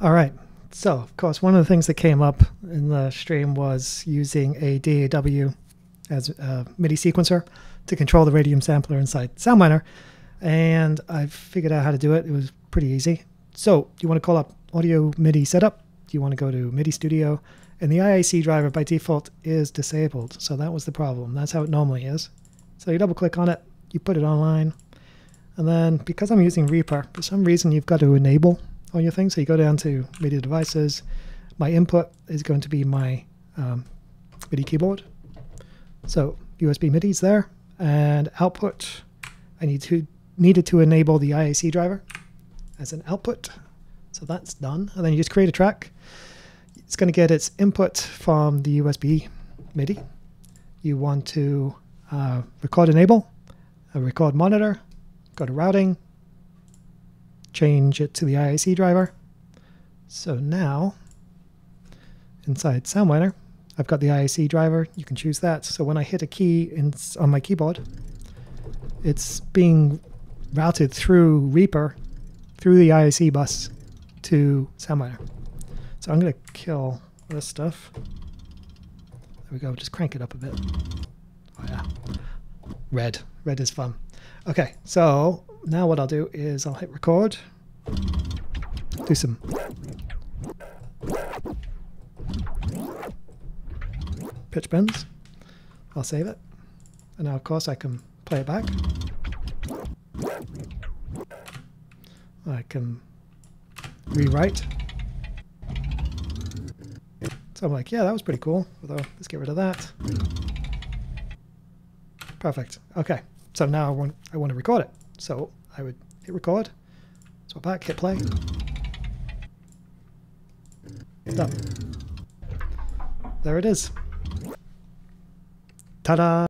All right. So, of course, one of the things that came up in the stream was using a DAW as a MIDI sequencer to control the radium sampler inside SoundMiner. And I figured out how to do it. It was pretty easy. So, you want to call up Audio MIDI Setup. You want to go to MIDI Studio. And the IAC driver by default is disabled. So that was the problem. That's how it normally is. So you double click on it, you put it online. And then because I'm using Reaper, for some reason you've got to enable on your thing. So you go down to MIDI devices. My input is going to be my um, MIDI keyboard. So USB MIDI is there. And output, I need to needed to enable the IAC driver as an output. So that's done. And then you just create a track. It's going to get its input from the USB MIDI. You want to uh, record enable, a record monitor, go to routing, change it to the IAC driver. So now, inside SoundMiner, I've got the IAC driver. You can choose that. So when I hit a key in, on my keyboard, it's being routed through Reaper, through the IAC bus to SoundMiner. So I'm going to kill this stuff. There we go. Just crank it up a bit. Oh yeah. Red. Red is fun. Okay, so now what I'll do is I'll hit record. Do some pitch bends. I'll save it. And now of course I can play it back. I can rewrite. So I'm like, yeah, that was pretty cool. Although, let's get rid of that. Perfect. Okay. So now I want, I want to record it. So I would hit record, swap back, hit play. Done. There it is. Ta-da!